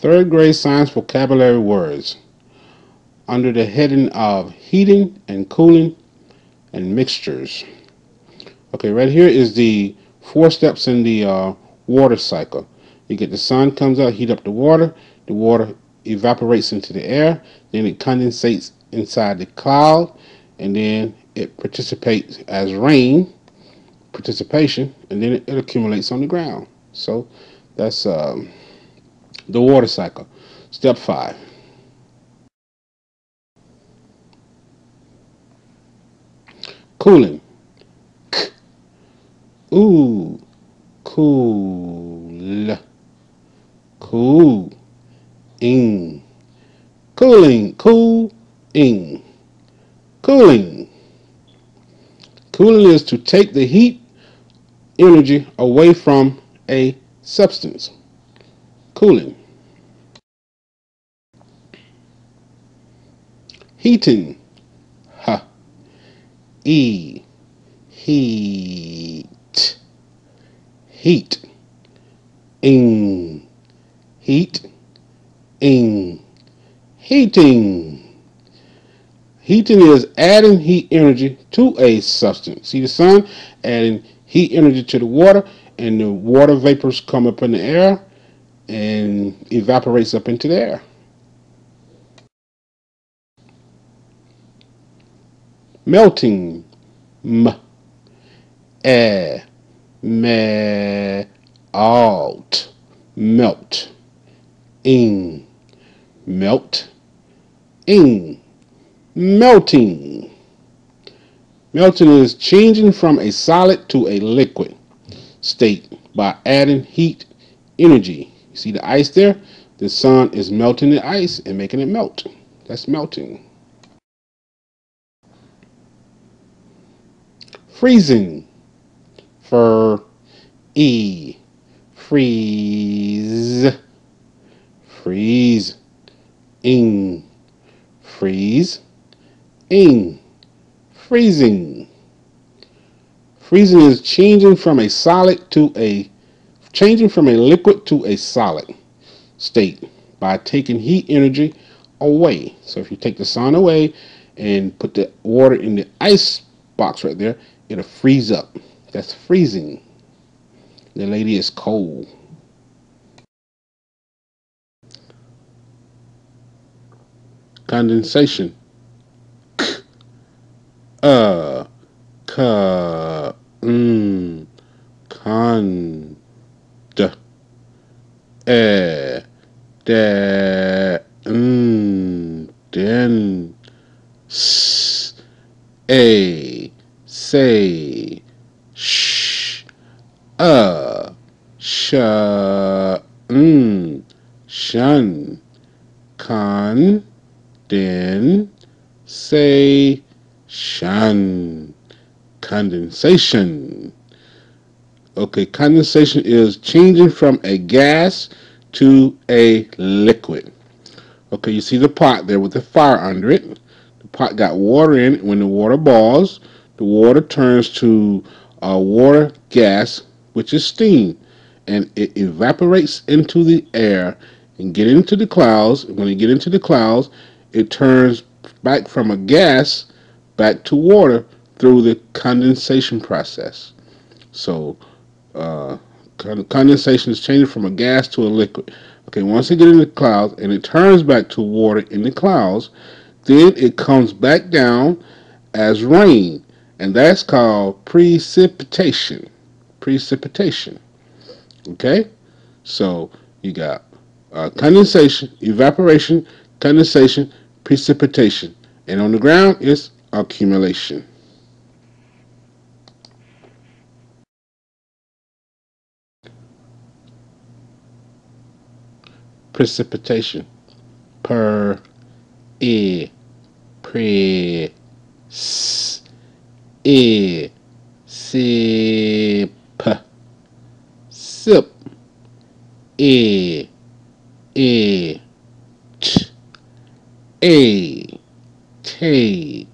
Third grade science vocabulary words under the heading of heating and cooling and mixtures. Okay, right here is the four steps in the uh, water cycle. You get the sun comes out, heat up the water, the water evaporates into the air, then it condensates inside the cloud, and then it participates as rain, participation, and then it, it accumulates on the ground. So that's um, the water cycle. Step five. Cooling. K. Ooh. Cool. Cool. Ing. Cooling. Cool. Ing. Cooling. Cooling is to take the heat energy away from a substance cooling, heating, ha, e, heat, heat, ing, heat, ing, heating. Heating is adding heat energy to a substance. See the sun? Adding heat energy to the water, and the water vapors come up in the air and evaporates up into the air. Melting, m, air, me, alt, melt, ing, melt, ing, melting. Melting is changing from a solid to a liquid state by adding heat energy see the ice there? The sun is melting the ice and making it melt. That's melting. Freezing. For E. Freeze. Freeze. Ing. Freeze. Ing. Freezing. Freezing is changing from a solid to a changing from a liquid to a solid state by taking heat energy away. So if you take the sun away and put the water in the ice box right there, it'll freeze up. That's freezing. The lady is cold. Condensation. Uh, ka, de, den, a, say, sh, uh, sh, shun, con, den, say, shun, condensation. Okay, condensation is changing from a gas to a liquid. Okay, you see the pot there with the fire under it. The pot got water in it. When the water boils, the water turns to a water gas, which is steam, and it evaporates into the air and get into the clouds. When it get into the clouds, it turns back from a gas back to water through the condensation process. So uh, condensation is changing from a gas to a liquid. Okay, once it gets in the clouds and it turns back to water in the clouds, then it comes back down as rain, and that's called precipitation. Precipitation. Okay, so you got uh, condensation, evaporation, condensation, precipitation, and on the ground it's accumulation. Precipitation per e pre s e sip sip e e t a t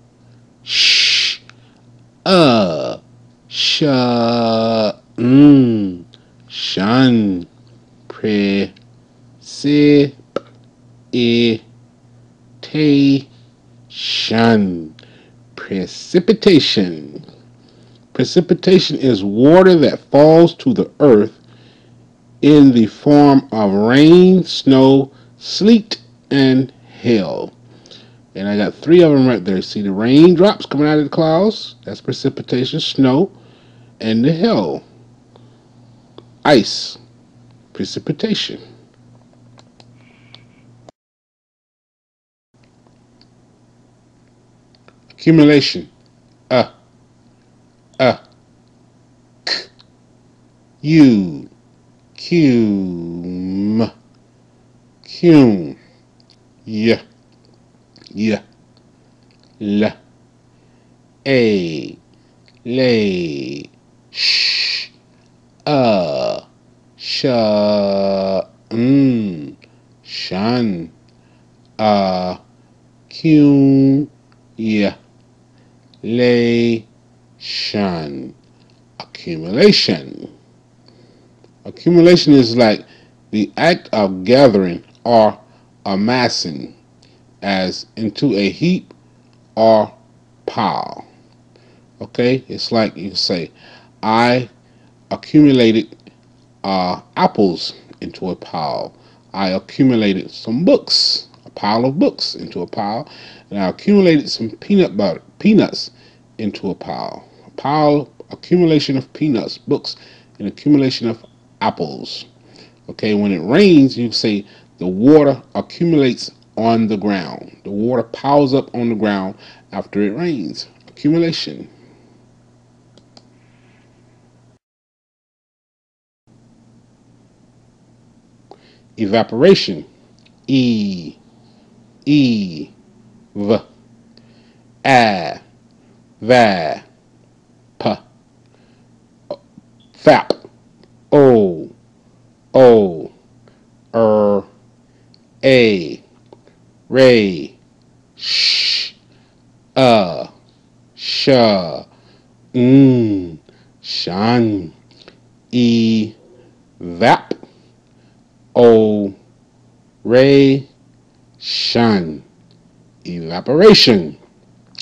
sh a sh mm shun pre See Precipitation. Precipitation is water that falls to the earth in the form of rain, snow, sleet, and hail. And I got three of them right there. See the raindrops coming out of the clouds? That's precipitation, snow, and the hail. Ice, precipitation. Accumulation. Uh. Uh. K. U. Cum. Cum. Yeah. Yeah. L. A. Lay. Sh. Uh. Sh. Mm. Shun. Uh. Cum. Yeah accumulation. Accumulation. Accumulation is like the act of gathering or amassing as into a heap or pile. Okay, it's like you say, I accumulated uh, apples into a pile. I accumulated some books, a pile of books into a pile, and I accumulated some peanut butter, peanuts into a pile. A pile, accumulation of peanuts, books, an accumulation of apples. Okay, when it rains, you say the water accumulates on the ground. The water piles up on the ground after it rains. Accumulation. Evaporation. E. E. V a, va, fap, o, o, er, a, ray, sh, uh, sh, mm, shan, e, vap, o, ray, shan, evaporation.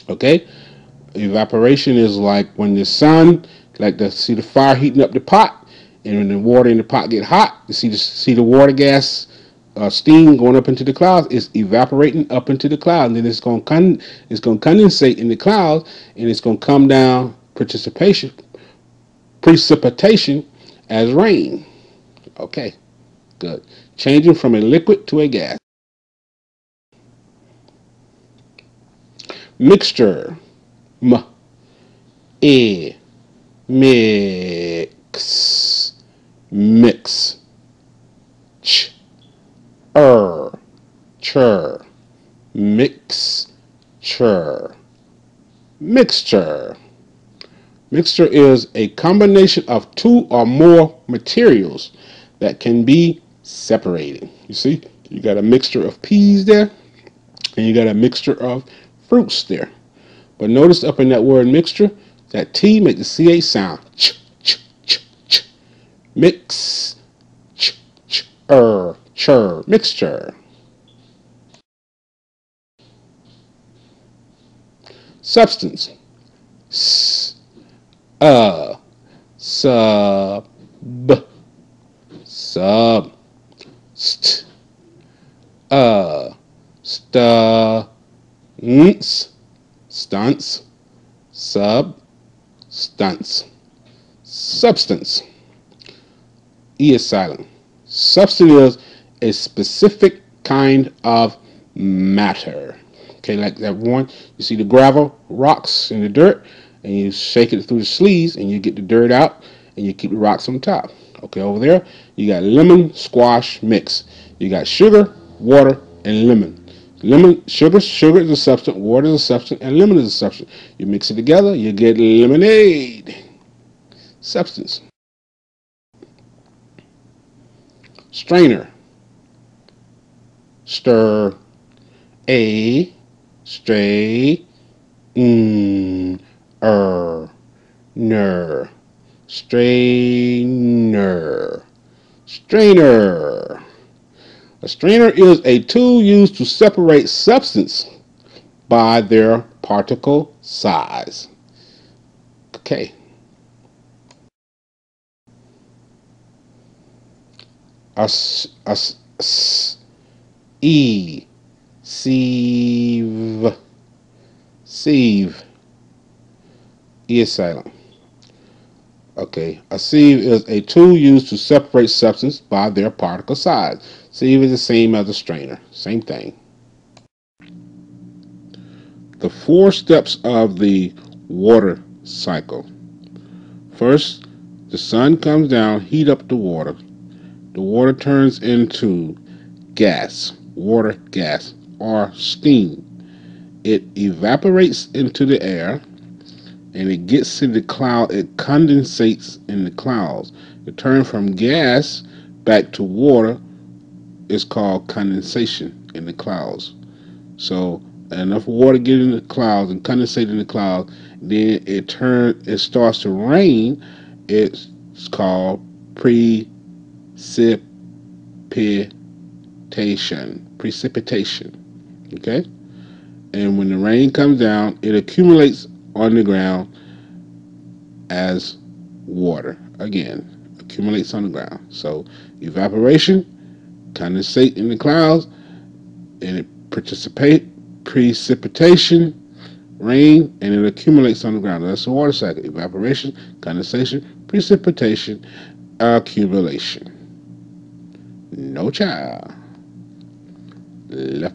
Okay? Evaporation is like when the sun, like the see the fire heating up the pot, and when the water in the pot get hot, you see the see the water gas uh, steam going up into the clouds is evaporating up into the cloud, and then it's going to it's going to condensate in the clouds, and it's going to come down precipitation precipitation as rain. Okay, good. Changing from a liquid to a gas. mixture m e mix mix er chur mix chur mixture mixture is a combination of two or more materials that can be separated you see you got a mixture of peas there and you got a mixture of fruits there. But notice up in that word mixture, that T make the CH sound. Ch, ch, ch, ch. Mix, ch, ch, er, chur, mixture. Substance. S, uh, sub, sub, st, uh, st, Nts, stunts, sub, stunts. Substance. E is silent. Substance is a specific kind of matter. Okay, like that one, you see the gravel, rocks, and the dirt, and you shake it through the sleeves, and you get the dirt out, and you keep the rocks on top. Okay, over there, you got lemon squash mix. You got sugar, water, and lemon. Lemon, sugar, sugar is a substance, water is a substance, and lemon is a substance. You mix it together, you get lemonade. Substance. Strainer. Stir. A. Stray. Mm. Er. Ner. Strainer. Strainer. A strainer is a tool used to separate substance by their particle size. Okay. Us, us, us, e, sieve, sieve. E is silent. Okay, a sieve is a tool used to separate substance by their particle size. Sieve is the same as a strainer, same thing. The four steps of the water cycle. First, the sun comes down, heat up the water. The water turns into gas, water gas, or steam. It evaporates into the air and it gets in the cloud, it condensates in the clouds. The turn from gas back to water is called condensation in the clouds. So enough water get in the clouds and condensate in the clouds, then it turn it starts to rain. It's called precipitation. Precipitation. Okay? And when the rain comes down, it accumulates on the ground as water. Again, accumulates on the ground. So evaporation, condensate in the clouds, and it participate precipitation, rain, and it accumulates on the ground. That's the water cycle. Evaporation, condensation, precipitation, accumulation. No child eh, las,